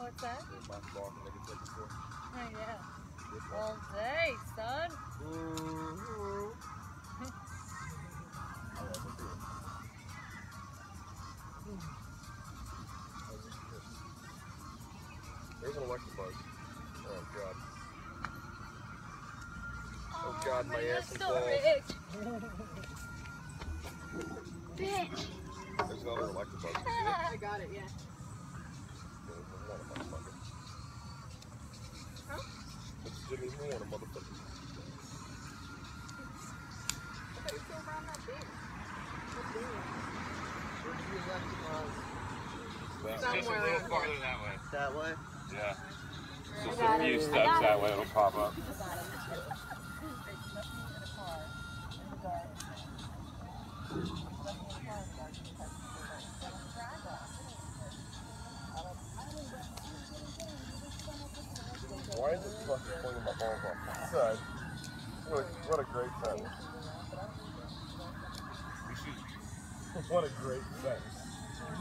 What's that? There's bounce ball that they can take it for. Oh yeah. All day, son. I love it. There's an electric bug. Oh my ass and balls. Bitch. There's another electric bug. You see it? I got it, yeah. There's another motherfucker. Huh? It's Jimmy Horn, a motherfucker. I thought you around that big. What's doing it? That- Somewhere Just a little farther that way. That way? Yeah. Just a few steps that way, it'll pop up. Why is it fucking flinging my balls off the side? What a, what a great sentence. what a great sentence.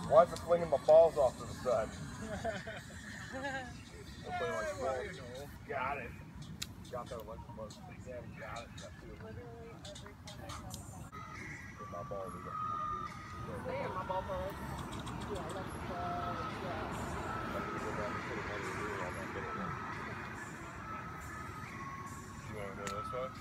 Why is it flinging my balls off to the side? Like. Got it. Got that electric buzz. Yeah, got it. Got two. Get my ball, dude. This?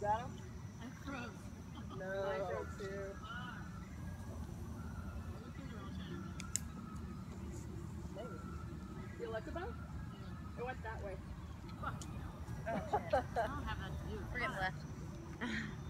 Got him? No. Like too. Maybe. The electric bug? It went that way. We're getting uh-huh. left.